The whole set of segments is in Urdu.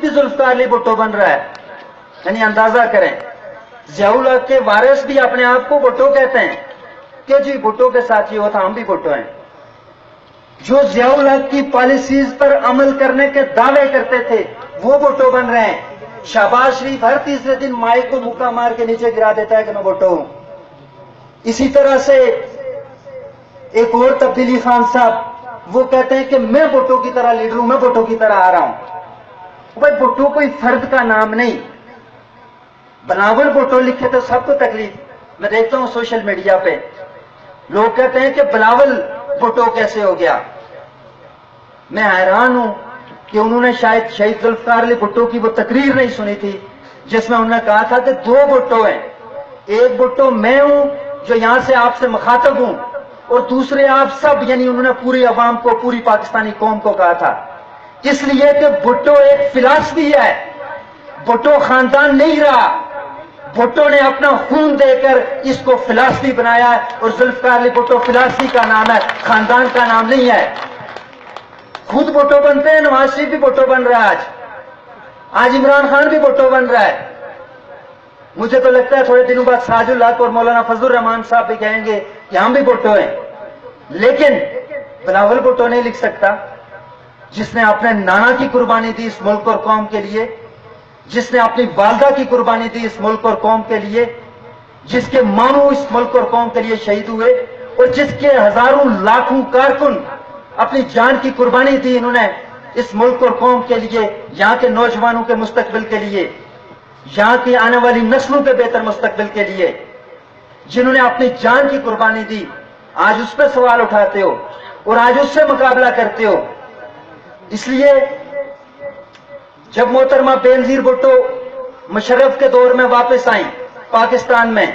بھی ذوالفقار علی بھٹو بن رہا ہے۔ یعنی اندازہ کریں۔ ضیاء کے وارث بھی اپنے آپ کو بھٹو کہتے ہیں۔ کہ جی بھٹو کے ساتھ یہ ہوتا ہم بھی بھٹو ہیں۔ جو ضیاء الحق کی پالیسیز پر عمل کرنے کے دعوے کرتے تھے، وہ بھٹو بن رہے ہیں۔ شہباز شریف ہر تیسرے دن مائک کو مکہ مار کے نیچے گرا دیتا ہے کہ میں بھٹو ہوں۔ اسی طرح سے ایک اور تبدیلی خان صاحب، وہ کہتے ہیں کہ میں بھٹو کی طرح لیڈر ہوں، میں بھٹو کی طرح آ رہا ہوں۔ بھائی بھٹو کوئی فرد کا نام نہیں۔ بناول بھٹو لکھے تو سب کو تکلیف۔ میں دیکھتا ہوں سوشل میڈیا پہ۔ لوگ کہتے ہیں کہ بلاول بھٹو کیسے ہو گیا۔ میں حیران ہوں کہ انہوں نے شاید شہید ذوالفقار علی بھٹو کی وہ تقریر نہیں سنی تھی، جس میں انہوں نے کہا تھا کہ دو بھٹو ہیں۔ ایک بھٹو میں ہوں جو یہاں سے آپ سے مخاطب ہوں اور دوسرے آپ سب یعنی انہوں نے پوری عوام کو، پوری پاکستانی قوم کو کہا تھا۔ اس لیے کہ بھٹو ایک فلاسفی ہے۔ بھٹو خاندان نہیں رہا۔ بھٹو نے اپنا خون دے کر اس کو فلاسفی بنایا ہے اور ذوالفقار علی بھٹو فلاسفی کا نام ہے، خاندان کا نام نہیں ہے۔ خود بھٹو بنتے ہیں، نواز شریف بھی بھٹو بن رہا ہے آج۔ آج عمران خان بھی بھٹو بن رہا ہے۔ مجھے تو لگتا ہے تھوڑے دنوں بعد ساج الحق اور مولانا فضل الرحمان صاحب بھی کہیں گے کہ ہم بھی بھٹو ہیں۔ لیکن بلاول بھٹو نہیں لکھ سکتا۔ جس نے اپنے نانا کی قربانی دی اس ملک اور قوم کے لیے، جس نے اپنی والدہ کی قربانی دی اس ملک اور قوم کے لیے، جس کے مانو اس ملک اور قوم کے لیے شہید ہوئے اور جس کے ہزاروں لاکھوں کارکن اپنی جان کی قربانی دی انہوں نے اس ملک اور قوم کے لیے، یہاں کے نوجوانوں کے مستقبل کے لیے، یہاں کی آنے والی نسلوں کے بہتر مستقبل کے لیے، جنہوں نے اپنی جان کی قربانی دی۔ آج اس پہ سوال اٹھاتے ہو اور آج اس سے مقابلہ کرتے ہو۔ اس لیے جب محترمہ بینظیر بھٹو مشرف کے دور میں واپس آئیں پاکستان میں،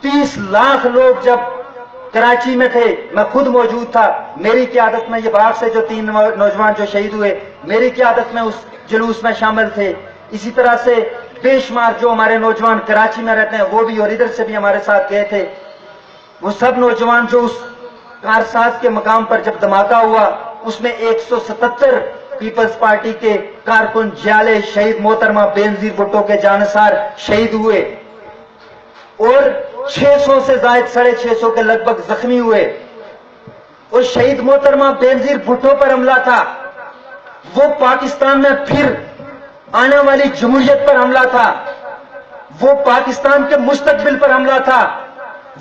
تیس لاکھ لوگ جب کراچی میں تھے، میں خود موجود تھا، میری قیادت میں یہ باہر سے جو تین نوجوان جو شہید ہوئے، میری قیادت میں اس جلوس میں شامل تھے۔ اسی طرح سے بے شمار جو ہمارے نوجوان کراچی میں رہتے ہیں، وہ بھی اور ادھر سے بھی ہمارے ساتھ گئے تھے۔ وہ سب نوجوان جو اس کارساز کے مقام پر جب دھماکہ ہوا اس میں ایک سو ستتر پیپلز پارٹی کے کارکن جیالے شہید محترمہ بینزیر بھٹو کے جانسار شہید ہوئے اور چھ سو سے زائد ساڑھے چھ سو کے لگ بھگ زخمی ہوئے۔ اور شہید محترمہ بینزیر بھٹو پر حملہ تھا۔ وہ پاکستان میں پھر آنے والی جمہوریت پر حملہ تھا۔ وہ پاکستان کے مستقبل پر حملہ تھا۔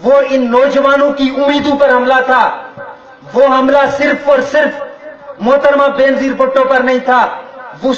وہ ان نوجوانوں کی امیدوں پر حملہ تھا۔ وہ حملہ صرف اور صرف محترمہ بینزیر بھٹو پر نہیں تھا۔ وہ